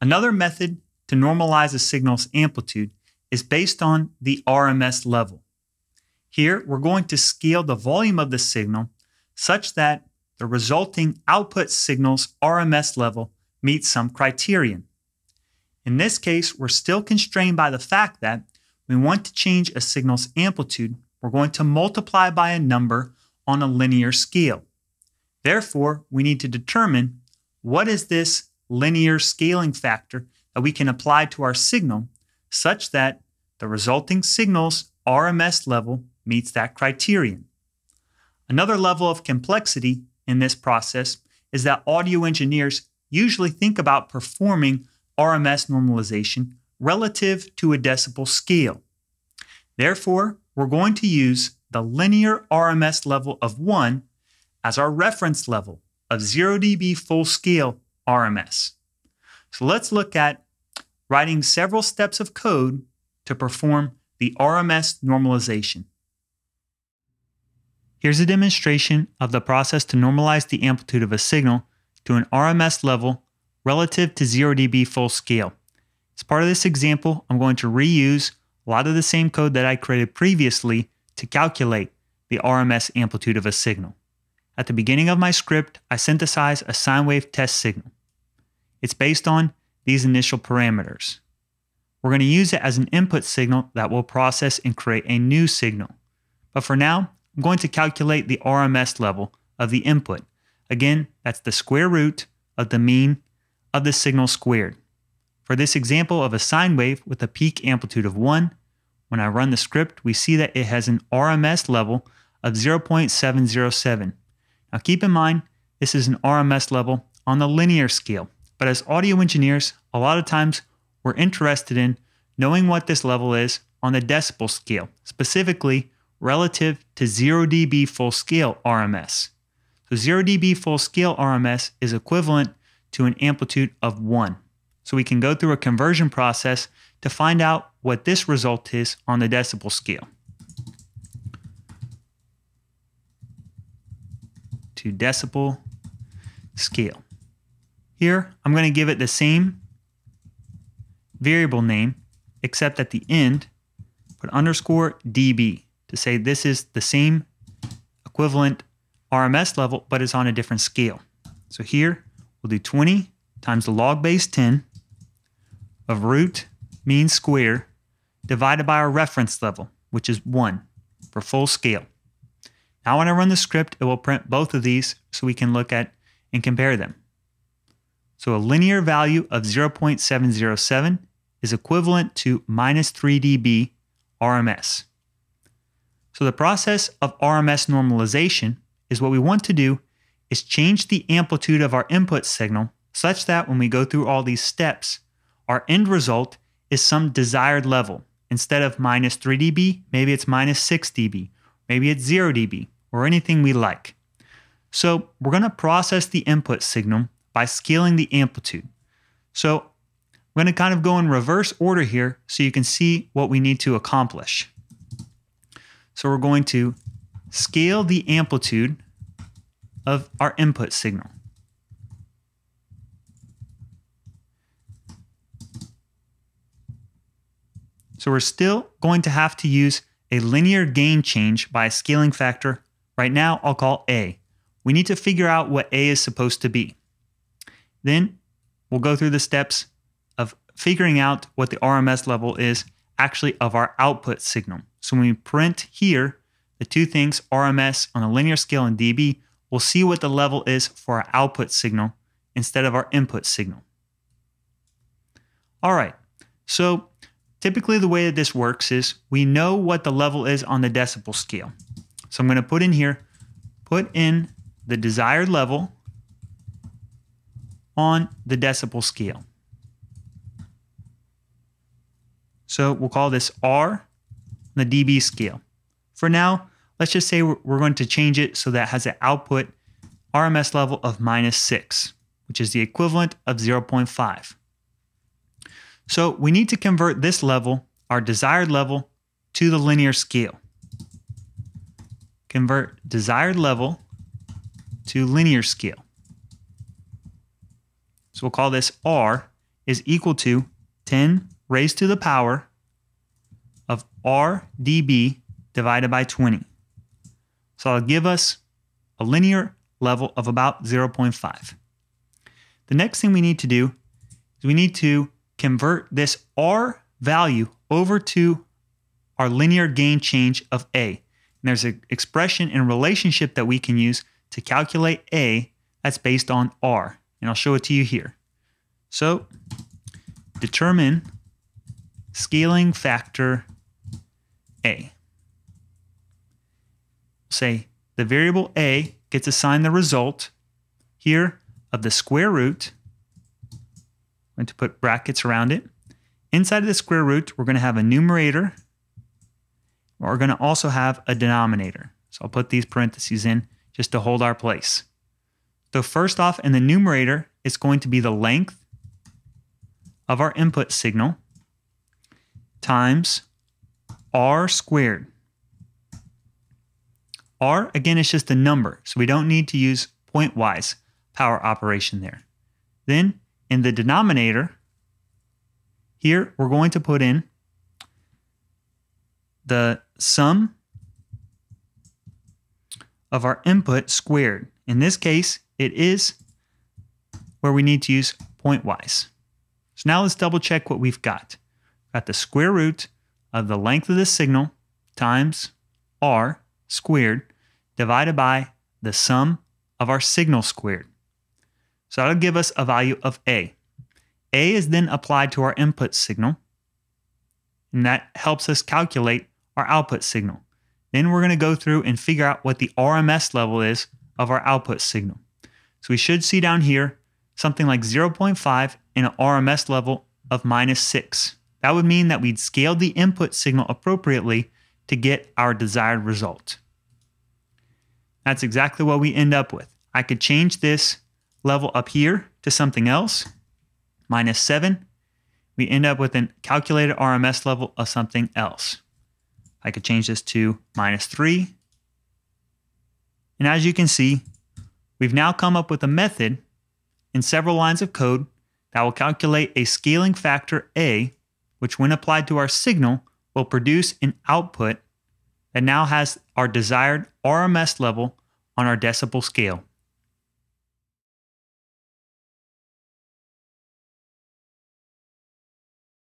Another method to normalize a signal's amplitude is based on the RMS level. Here, we're going to scale the volume of the signal such that the resulting output signal's RMS level meets some criterion. In this case, we're still constrained by the fact that we want to change a signal's amplitude, we're going to multiply by a number on a linear scale. Therefore, we need to determine what is this linear scaling factor that we can apply to our signal such that the resulting signal's RMS level meets that criterion. Another level of complexity in this process is that audio engineers usually think about performing RMS normalization relative to a decibel scale. Therefore, we're going to use the linear RMS level of 1 as our reference level of 0 dB full scale RMS. So let's look at writing several steps of code to perform the RMS normalization. Here's a demonstration of the process to normalize the amplitude of a signal to an RMS level relative to 0 dB full scale. As part of this example, I'm going to reuse a lot of the same code that I created previously to calculate the RMS amplitude of a signal. At the beginning of my script, I synthesize a sine wave test signal. It's based on these initial parameters. We're going to use it as an input signal that will process and create a new signal. But for now, I'm going to calculate the RMS level of the input. Again, that's the square root of the mean of the signal squared. For this example of a sine wave with a peak amplitude of 1, when I run the script, we see that it has an RMS level of 0.707. Now keep in mind, this is an RMS level on the linear scale, but as audio engineers, a lot of times we're interested in knowing what this level is on the decibel scale, specifically relative to 0 dB full scale RMS. So 0 dB full scale RMS is equivalent to an amplitude of 1. So we can go through a conversion process to find out what this result is on the decibel scale. To decibel scale. Here, I'm going to give it the same variable name, except at the end, put underscore dB to say this is the same equivalent RMS level, but it's on a different scale. So here, we'll do 20 times the log base 10 of root mean square divided by our reference level, which is 1 for full scale. Now when I run the script, it will print both of these so we can look at and compare them. So a linear value of 0.707 is equivalent to minus 3 dB RMS. So the process of RMS normalization is what we want to do is change the amplitude of our input signal such that when we go through all these steps, our end result is some desired level. Instead of minus 3 dB, maybe it's minus 6 dB, maybe it's 0 dB, or anything we like. So we're going to process the input signal by scaling the amplitude. So I'm going to kind of go in reverse order here so you can see what we need to accomplish. So we're going to scale the amplitude of our input signal. So we're still going to have to use a linear gain change by a scaling factor. Right now, I'll call A. We need to figure out what A is supposed to be. Then we'll go through the steps of figuring out what the RMS level is actually of our output signal. So when we print here, the two things, RMS on a linear scale in dB, we'll see what the level is for our output signal instead of our input signal. All right, so typically the way that this works is we know what the level is on the decibel scale. So I'm going to put in here, put in the desired level on the decibel scale. So we'll call this R the dB scale. For now, let's just say we're going to change it so that has an output RMS level of minus 6, which is the equivalent of 0.5. So we need to convert this level, our desired level, to the linear scale. Convert desired level to linear scale. So we'll call this R is equal to 10 raised to the power of R dB divided by 20. So it'll give us a linear level of about 0.5. The next thing we need to do is we need to convert this R value over to our linear gain change of A. And there's an expression and relationship that we can use to calculate A that's based on R. And I'll show it to you here. So determine scaling factor A. Say the variable A gets assigned the result here of the square root. I'm going to put brackets around it. Inside of the square root, we're going to have a numerator. We're going to also have a denominator. So I'll put these parentheses in just to hold our place. So first off, in the numerator, it's going to be the length of our input signal times r squared. r, again, is just a number, so we don't need to use pointwise power operation there. Then in the denominator, here we're going to put in the sum of our input squared. In this case, it is where we need to use pointwise. So now let's double check what we've got. We've got the square root of the length of the signal times r squared divided by the sum of our signal squared. So that'll give us a value of A. A is then applied to our input signal, and that helps us calculate our output signal. Then we're going to go through and figure out what the RMS level is of our output signal. So we should see down here something like 0.5 and an RMS level of minus 6. That would mean that we'd scaled the input signal appropriately to get our desired result. That's exactly what we end up with. I could change this level up here to something else, minus 7. We end up with a calculated RMS level of something else. I could change this to minus 3. And as you can see, we've now come up with a method in several lines of code that will calculate a scaling factor A, which when applied to our signal will produce an output that now has our desired RMS level on our decibel scale.